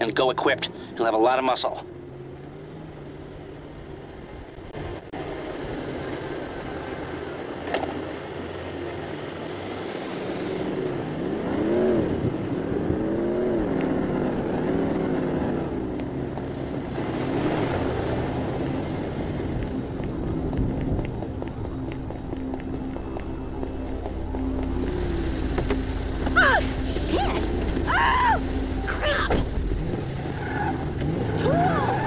and go equipped. You'll have a lot of muscle. Ah! Shit! Oh! Crap! Tool!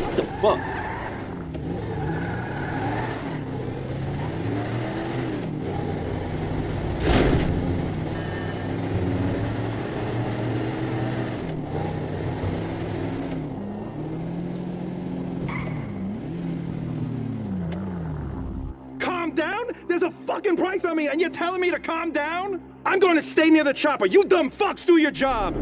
What the fuck? Calm down? There's a fucking price on me, and you're telling me to calm down? I'm going to stay near the chopper. You dumb fucks do your job.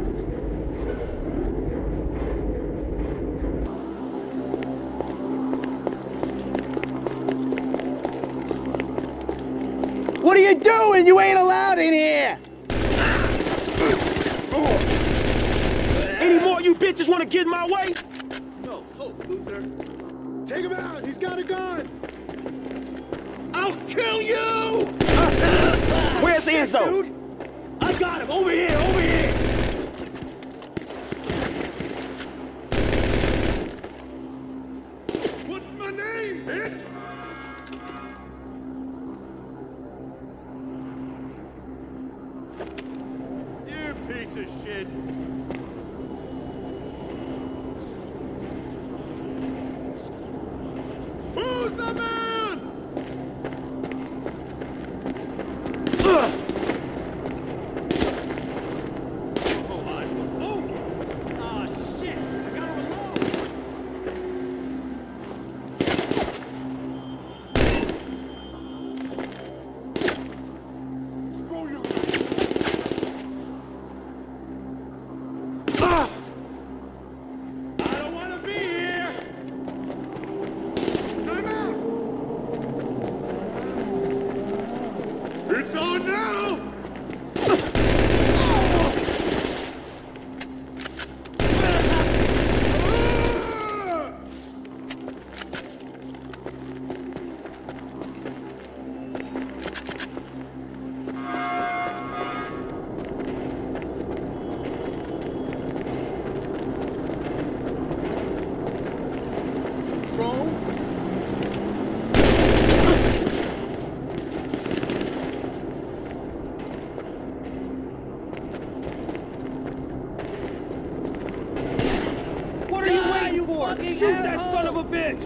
What are you doing? You ain't allowed in here! Any more you bitches want to get in my way? No hope, loser. Take him out. He's got a gun. I'll kill you! Where's Enzo? Dude, I got him. Over here, over here. Shoot that son of a bitch!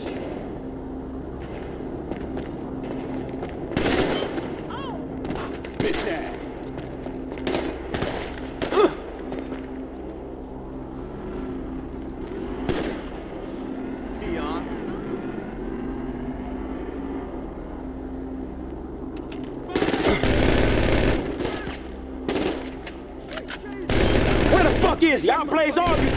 Bitch ass! Peon. Where the fuck is he? I'll blaze all you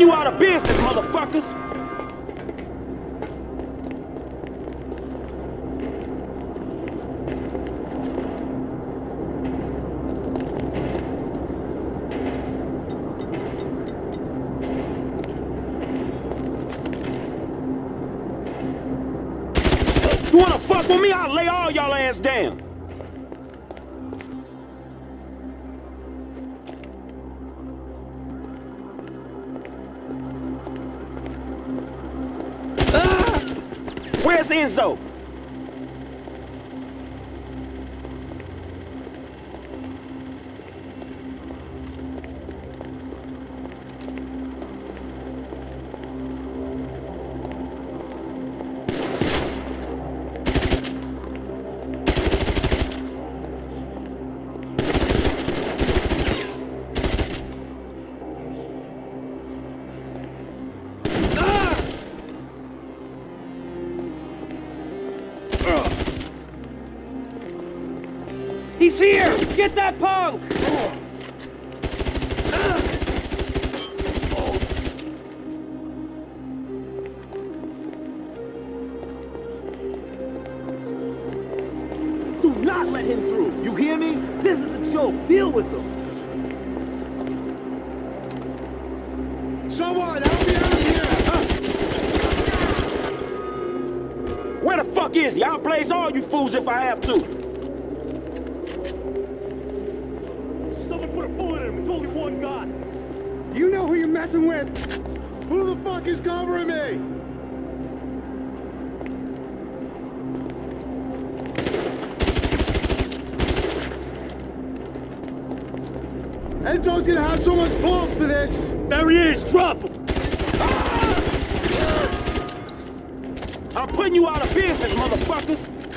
putting you out of business, motherfuckers! You wanna fuck with me? I'll lay all y'all ass down. Where's Enzo? He's here! Get that punk! Do not let him through. You hear me? This is a joke. Deal with him. Someone, help me out of here! Where the fuck is he? I'll blaze all you fools if I have to. Who the fuck is covering me? Enzo's gonna have so much balls for this. There he is! Drop him! I'm putting you out of business, motherfuckers!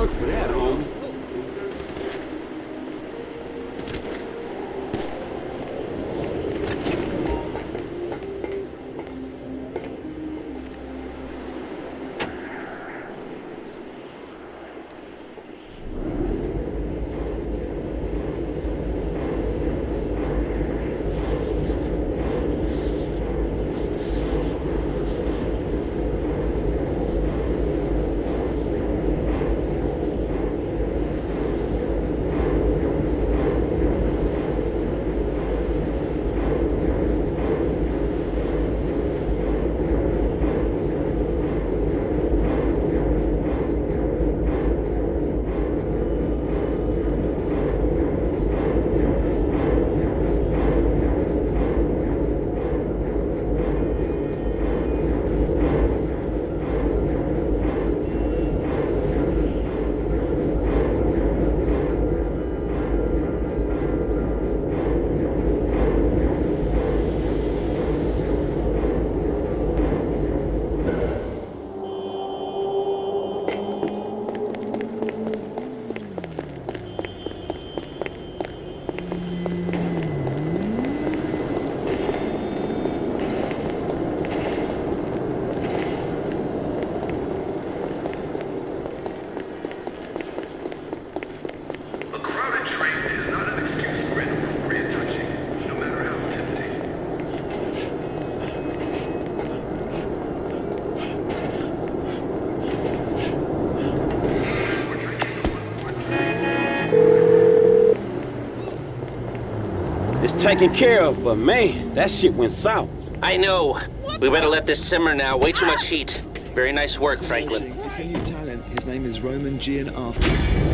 Work for that, homie. Taken care of, but man, that shit went south. I know. We better let this simmer now. Way too much heat. Very nice work, Franklin. It's a new talent. His name is Roman Gianarthi.